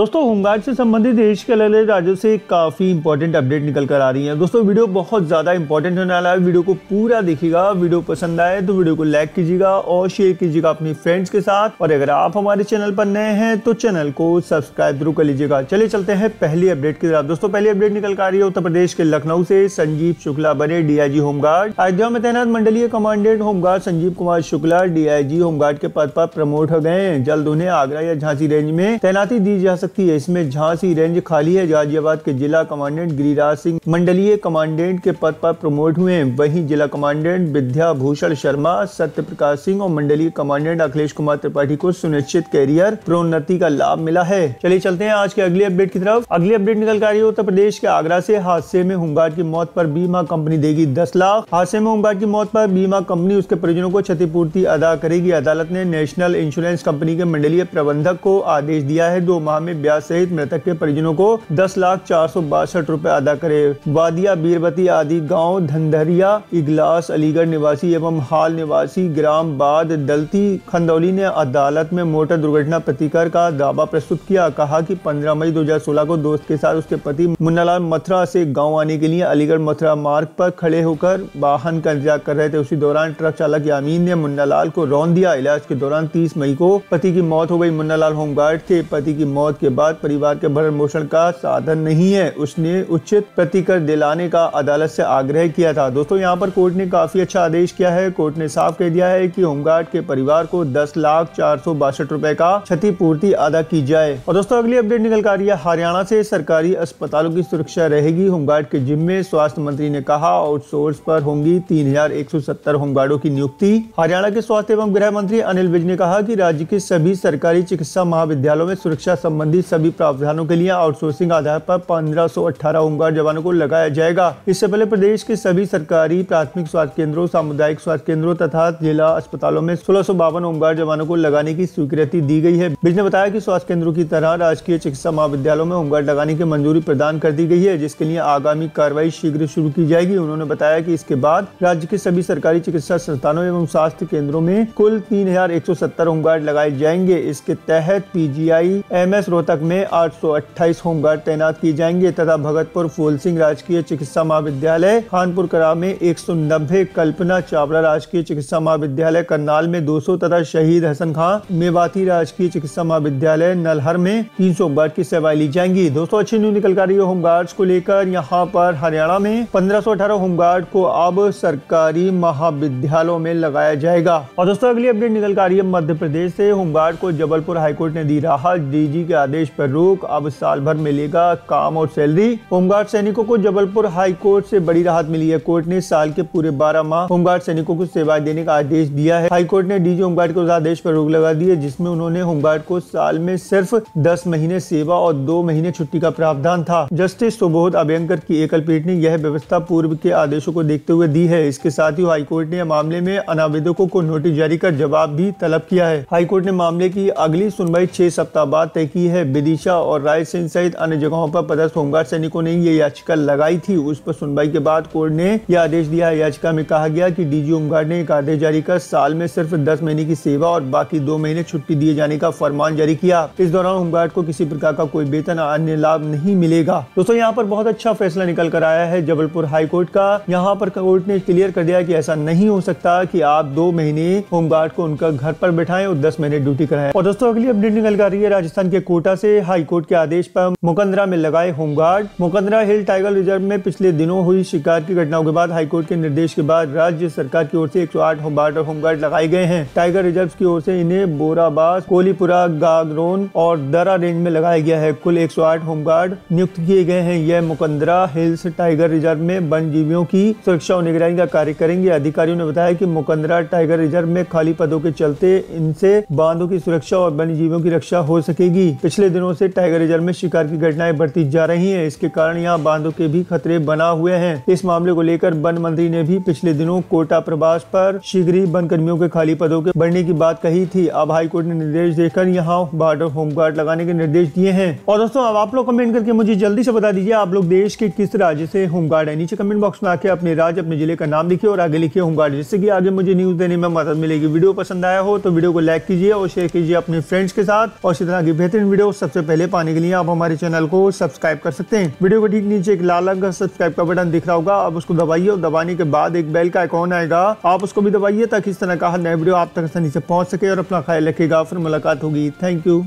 दोस्तों, होमगार्ड से संबंधित देश के अलग अलग राज्यों से काफ़ी इंपॉर्टेंट अपडेट निकल कर आ रही है। दोस्तों, वीडियो बहुत ज़्यादा इंपॉर्टेंट होने वाला है। वीडियो को पूरा देखिएगा। वीडियो पसंद आए तो वीडियो को लाइक कीजिएगा और शेयर कीजिएगा अपनी फ्रेंड्स के साथ। और अगर आप हमारे चैनल पर नए हैं तो चैनल को सब्सक्राइब ज़रूर कर लीजिएगा। चलिए चलते हैं पहली अपडेट की तरफ़। दोस्तों, पहली अपडेट निकल कर आ रही है उत्तर प्रदेश के लखनऊ से। संजीव शुक्ला बने डीआईजी होमगार्ड। अयोध्या में तैनात मंडलीय commandant home guard Sanjeev Kumar Shukla DIG home guard के पद पर प्रमोट हो गए जल्द उन्हें आगरा या झांसी रेंज में तैनाती दी जा है। इसमें झांसी रेंज खाली है। गाजियाबाद के जिला कमांडेंट गिरिराज सिंह मंडलीय कमांडेंट के पद पर प्रमोट हुए हैं। वहीं जिला कमांडेंट विद्या भूषण शर्मा सत्य प्रकाश सिंह और मंडलीय कमांडेंट अखिलेश कुमार त्रिपाठी को सुनिश्चित कैरियर प्रोन्नति का लाभ मिला है। चलिए चलते हैं आज के अगली अपडेट की तरफ़। अगली अपडेट निकल कर रही है उत्तर प्रदेश के आगरा से। हादसे में होमगार्ड की मौत पर बीमा कंपनी देगी दस लाख। हादसे में होमगार्ड की मौत पर बीमा कंपनी उसके परिजनों को क्षतिपूर्ति अदा करेगी। अदालत ने नेशनल इंश्योरेंस कंपनी के मंडलीय प्रबंधक को आदेश दिया है। दो माह में ब्याज सहित मृतक के परिजनों को दस लाख चार सौ बासठ रूपए अदा करे। वादिया, बीरबती आदि गाँव धंधरिया, इगलास, अलीगढ़ निवासी एवं हाल निवासी ग्राम बाद दलती खंदौली ने अदालत में मोटर दुर्घटना प्रतिकर का दावा प्रस्तुत किया। कहा कि 15 मई 2016 को दोस्त के साथ उसके पति मुन्नालाल मथुरा से गाँव आने के लिए अलीगढ़ मथुरा मार्ग पर खड़े होकर वाहन का इंतज़ार कर रहे थे। उसी दौरान ट्रक चालक यामीन ने मुन्नालाल को रौन दिया। इलाज के दौरान 30 मई को पति की मौत हो गई। मुन्नालाल होमगार्ड थे। पति की मौत के बाद परिवार के भरण पोषण का साधन नहीं है। उसने उचित प्रतिकर दिलाने का अदालत से आग्रह किया था। दोस्तों, यहाँ पर कोर्ट ने काफ़ी अच्छा आदेश किया है। कोर्ट ने साफ़ कह दिया है कि होमगार्ड के परिवार को दस लाख चार सौ बासठ रूपए का क्षतिपूर्ति अदा की जाए। और दोस्तों, अगली अपडेट निकल कर रही है। हरियाणा से सरकारी अस्पतालों की सुरक्षा रहेगी। होमगार्ड के जिम्मे स्वास्थ्य मंत्री ने कहा, आउटसोर्स पर होंगी तीन हज़ार एक सौ सत्तर होमगार्डो की नियुक्ति। हरियाणा के स्वास्थ्य एवं गृह मंत्री अनिल विज ने कहा कि राज्य के सभी सरकारी चिकित्सा महाविद्यालयों में सुरक्षा संबंधी सभी प्रावधानों के लिए आउटसोर्सिंग आधार पर पंद्रह सौ अठारह होमगार्ड जवानों को लगाया जाएगा। इससे पहले प्रदेश के सभी सरकारी, प्राथमिक स्वास्थ्य केंद्रों, सामुदायिक स्वास्थ्य केंद्रों तथा जिला अस्पतालों में सोलह सौ बावन होमगार्ड जवानों को लगाने की स्वीकृति दी गई है। बिज ने बताया की स्वास्थ्य केंद्रों की तरह राजकीय चिकित्सा महाविद्यालयों में होमगार्ड लगाने की मंजूरी प्रदान कर दी गई है, जिसके लिए आगामी कार्रवाई शीघ्र शुरू की जाएगी। उन्होंने बताया की इसके बाद राज्य के सभी सरकारी चिकित्सा संस्थानों एवं स्वास्थ्य केंद्रों में कुल तीन हज़ार एक सौ सत्तर होमगार्ड लगाए जाएँगे। इसके तहत पीजीआई, एमएस रोहतक में आठ सौ अट्ठाईस होमगार्ड तैनात किए जाएँगे तथा भगतपुर फूल सिंह राजकीय चिकित्सा महाविद्यालय खानपुर करा में एक सौ नब्बे, कल्पना चावला राजकीय चिकित्सा महाविद्यालय, करनाल में 200 तथा शहीद हसन खान मेवाती राजकीय चिकित्सा महाविद्यालय, नलहर में 300 होमगार्ड की सेवाएँ ली जाएँगी। दोस्तों, अच्छी न्यूज़ निकल कर रही है होमगार्ड को लेकर। यहाँ पर हरियाणा में पंद्रह होमगार्ड को अब सरकारी महाविद्यालयों में लगाया जाएगा। और दोस्तों, अगली अपडेट निकल कर रही है मध्य प्रदेश से। होमगार्ड को जबलपुर हाईकोर्ट ने दी राहत, डीजी के आदेश पर रोक अब साल भर मिलेगा काम और सैलरी। होमगार्ड सैनिकों को जबलपुर हाई कोर्ट से बड़ी राहत मिली है। कोर्ट ने साल के पूरे 12 माह होमगार्ड सैनिकों को सेवाएँ देने का आदेश दिया है। हाई कोर्ट ने डीजी होमगार्ड के उस आदेश पर रोक लगा दी है, जिसमें उन्होंने होमगार्ड को साल में सिर्फ़ 10 महीने सेवा और दो महीने छुट्टी का प्रावधान था। जस्टिस सुबोध अभयंकर की एकल पीठ ने यह व्यवस्था पूर्व के आदेशों को देखते हुए दी है। इसके साथ ही हाईकोर्ट ने मामले में अनावेदकों को नोटिस जारी कर जवाब भी तलब किया है। हाईकोर्ट ने मामले की अगली सुनवाई छह सप्ताह बाद तय की है। विदिशा और रायसेन सहित अन्य जगहों पर पदस्थ होमगार्ड सैनिकों ने ये याचिका लगाई थी। उस पर सुनवाई के बाद कोर्ट ने यह आदेश दिया। है याचिका में कहा गया कि डीजी होमगार्ड ने एक आदेश जारी कर साल में सिर्फ़ दस महीने की सेवा और बाकी दो महीने छुट्टी दिए जाने का फरमान जारी किया। इस दौरान होमगार्ड को किसी प्रकार का कोई वेतन, अन्य लाभ नहीं मिलेगा। दोस्तों, यहाँ पर बहुत अच्छा फैसला निकल कर आया है जबलपुर हाई कोर्ट का। यहाँ पर कोर्ट ने क्लियर कर दिया कि ऐसा नहीं हो सकता कि आप दो महीने होमगार्ड को उनका घर पर बैठाएँ और दस महीने ड्यूटी कराएँ। और दोस्तों, अगली अपडेट निकल कर रही है। राजस्थान के कोटा से हाई कोर्ट के आदेश पर मुकंदरा में लगाए home guard. Mukundra hill tiger reserve में पिछले दिनों हुई शिकार की घटनाओं के बाद हाईकोर्ट के निर्देश के बाद राज्य सरकार की ओर से 108 होमगार्ड और होमगार्ड लगाए गए हैं। टाइगर रिज़र्व की ओर से इन्हें बोराबास, कोलीपुरा, गागरोन और दरा रेंज में लगाया गया है। कुल 108 होमगार्ड नियुक्त किए गए हैं। यह मुकंदरा हिल्स टाइगर रिज़र्व में वन जीवियों की सुरक्षा और निगरानी का कार्य करेंगे। अधिकारियों ने बताया की मुकंदरा टाइगर रिज़र्व में खाली पदों के चलते इनसे बांधों की सुरक्षा और वन्य जीवों की रक्षा हो सकेगी। पिछले दिनों से टाइगर रिज़र्व में शिकार की घटनाएँ बढ़ती जा रही हैं। इसके कारण यहाँ बांधों के भी खतरे बना हुए हैं। इस मामले को लेकर वन मंत्री ने भी पिछले दिनों कोटा प्रवास पर शीघ्र ही वन कर्मियों के खाली पदों के बढ़ने की बात कही थी। अब हाईकोर्ट ने निर्देश देकर यहाँ बॉर्डर होमगार्ड लगाने के निर्देश दिए हैं। और दोस्तों, अब आप लोग कमेंट करके मुझे जल्दी से बता दीजिए, आप लोग देश के किस राज्य से होमगार्ड है? नीचे कमेंट बॉक्स में आके अपने राज्य, अपने ज़िले का नाम लिखिए और आगे लिखिए होमगार्ड जिससे कि आगे मुझे न्यूज़ देने में मदद मिलेगी। वीडियो पसंद आया हो तो वीडियो को लाइक कीजिए और शेयर कीजिए अपने फ्रेंड्स के साथ और इसी तरह की बेहतरीन वीडियो सबसे पहले पाने के लिए आप हमारे चैनल को सब्सक्राइब कर सकते हैं। वीडियो के ठीक नीचे एक लाल रंग का सब्सक्राइब का बटन दिख रहा होगा, आप उसको दबाइए और दबाने के बाद एक बेल का आइकॉन आएगा। आप उसको भी दबाइए ताकि इस तरह का हर नया वीडियो आप तक आसानी से पहुँच सके और अपना ख्याल रखेगा। फिर मुलाकात होगी। Thank you.